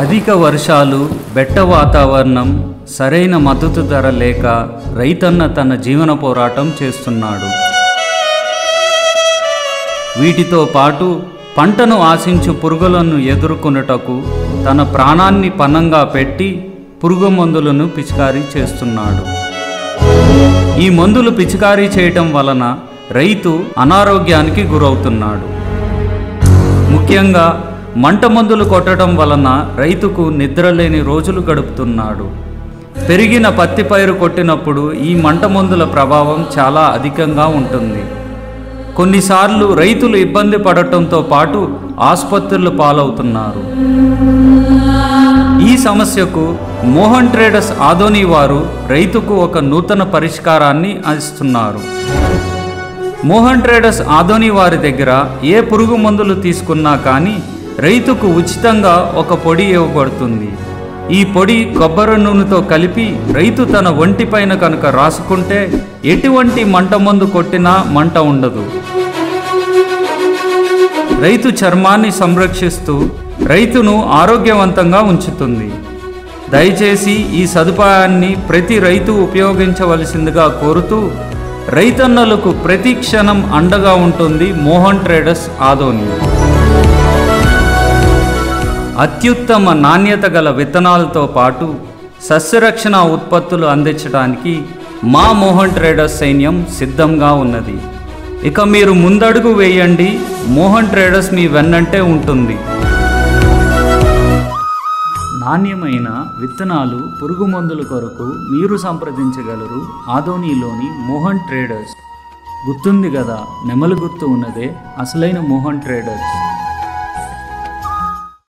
అధిక వర్షాలు బెట్ట వాతావరణం సరైన మద్దతు ధర లేక రైతన్న తన జీవన పోరాటం చేస్తున్నాడు. వీటితో పాటు పంటను ఆశించు పురుగులను ఎదుర్కొనుటకు తన ప్రాణాన్ని పణంగా పెట్టి పురుగు మందులను పిచికారీ చేస్తున్నాడు. ఈ మందులు పిచికారీ చేయటం వలన రైతు అనారోగ్యానికి గురవుతున్నాడు. ముఖ్యంగా మంట మందులు కొట్టడం వలన రైతుకు నిద్రలేని రోజులు గడుపుతున్నాడు. పెరిగిన పత్తి పైరు కొట్టినప్పుడు ఈ మంట మందుల ప్రభావం చాలా అధికంగా ఉంటుంది. కొన్నిసార్లు రైతులు ఇబ్బంది పడటంతో పాటు ఆసుపత్రులు పాలవుతున్నారు. ఈ సమస్యకు మోహన్ ట్రేడర్స్ ఆదోని వారు రైతుకు ఒక నూతన పరిష్కారాన్ని అందిస్తున్నారు. మోహన్ ట్రేడర్స్ ఆదోని వారి దగ్గర ఏ పురుగు మందులు తీసుకున్నా కానీ రైతుకు ఉచితంగా ఒక పొడి ఇవ్వబడుతుంది. ఈ పొడి కొబ్బరి నూనెతో కలిపి రైతు తన ఒంటిపైన కనుక రాసుకుంటే ఎటువంటి మంట మందు కొట్టినా మంట ఉండదు. రైతు చర్మాన్ని సంరక్షిస్తూ రైతును ఆరోగ్యవంతంగా ఉంచుతుంది. దయచేసి ఈ సదుపాయాన్ని ప్రతి రైతు ఉపయోగించవలసిందిగా కోరుతూ రైతన్నలకు ప్రతి క్షణం అండగా ఉంటుంది మోహన్ ట్రేడర్స్ ఆదోని. అత్యుత్తమ నాణ్యత గల విత్తనాలతో పాటు సస్యరక్షణ ఉత్పత్తులు అందించడానికి మా మోహన్ ట్రేడర్స్ సైన్యం సిద్ధంగా ఉన్నది. ఇక మీరు ముందడుగు వేయండి మోహన్ ట్రేడర్స్ మీ వెన్నంటే ఉంటుంది. నాణ్యమైన విత్తనాలు పురుగు మందుల కొరకు మీరు సంప్రదించగలరు. ఆదోనీలోని మోహన్ ట్రేడర్స్. గుర్తుంది కదా నెమలి గుర్తు ఉన్నదే అసలైన మోహన్ ట్రేడర్స్.